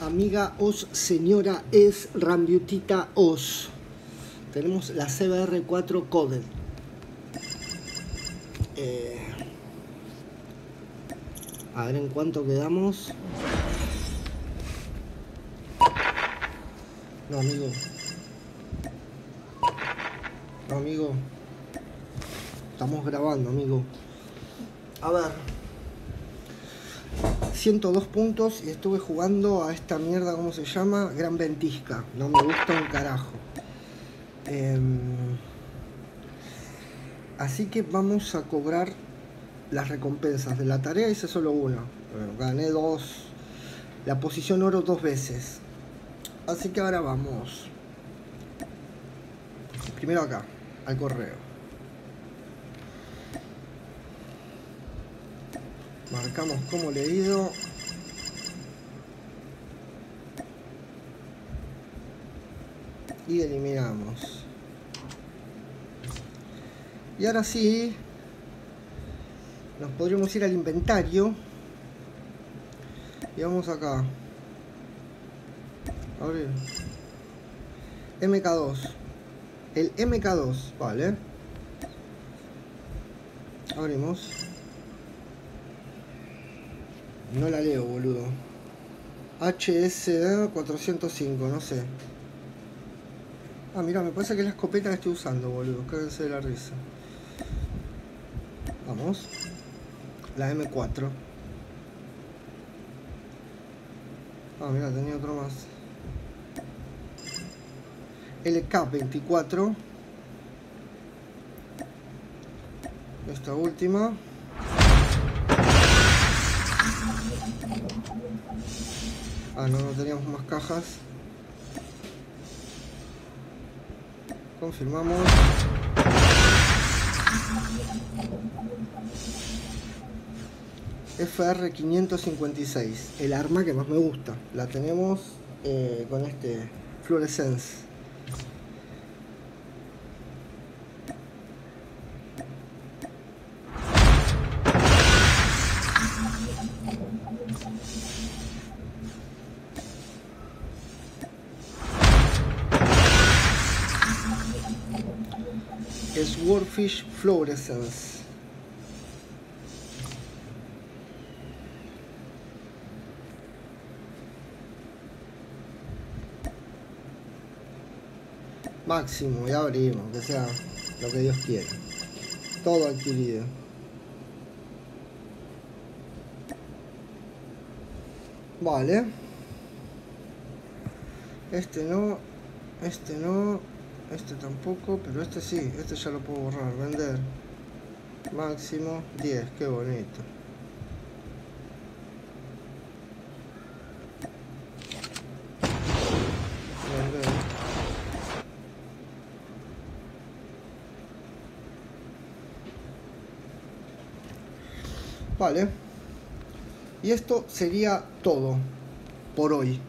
amiga Os, señora es Rambiutita Os. Tenemos la CBR4 Coded. Eh, a ver en cuánto quedamos. No, amigo. No, amigo. Estamos grabando, amigo. A ver. 102 puntos y estuve jugando a esta mierda, ¿cómo se llama? Gran Ventisca. No me gusta un carajo. Em, así que vamos a cobrar las recompensas. De la tarea hice solo una. gané dos. La posición oro dos veces. Así que ahora vamos. Primero acá, al correo. Marcamos como leído. Y eliminamos. Y ahora sí nos podríamos ir al inventario. Y vamos acá. Abrir MK2 el MK2 vale. Abrimos no la leo, boludo. HSD 405, no sé. Ah, mira, me parece que es la escopeta que estoy usando, boludo. Cádense de la risa. Vamos. La M4. Ah, mira, tenía otro más. LK24. Esta última. Ah, no, no teníamos más cajas. Confirmamos. FR 556, el arma que más me gusta. La tenemos eh, con este Fluorescence. Swordfish Fluorescence. Máximo, ya abrimos, que sea lo que Dios quiera. Todo adquirido. Vale. Este no, este no, este tampoco, pero este sí, este ya lo puedo borrar, vender. Máximo 10, qué bonito. Vender. Vale. Y esto sería todo por hoy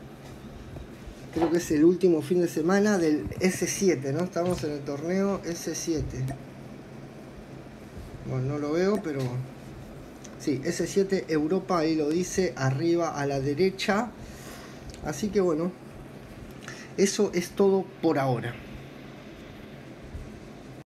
creo que es el último fin de semana del S7, ¿no? Estamos en el torneo S7. Bueno, no lo veo, pero... Sí, S7 Europa, ahí lo dice, arriba a la derecha. Así que bueno, eso es todo por ahora.